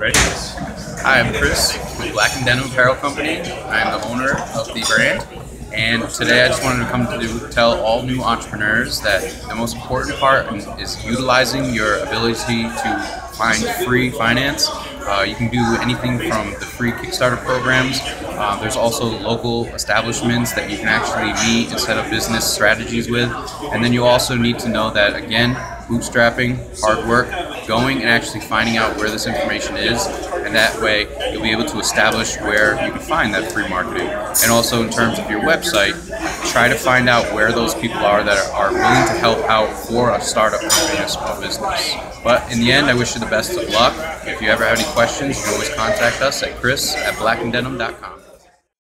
Hi, I'm Chris with Black and Denim Apparel Company. I am the owner of the brand. And today I just wanted to come to tell all new entrepreneurs that the most important part is utilizing your ability to find free finance. Uh, you can do anything from the free Kickstarter programs. Uh, there's also local establishments that you can actually meet and set up business strategies with. And then you also need to know that, again, bootstrapping, hard work, going and actually finding out where this information is, and that way you'll be able to establish where you can find that free marketing. And also in terms of your website, try to find out where those people are that are willing to help out for a startup company, a small business. But in the end, I wish you the best of luck. If you ever have any questions, you can always contact us at chris at blackanddenim.com.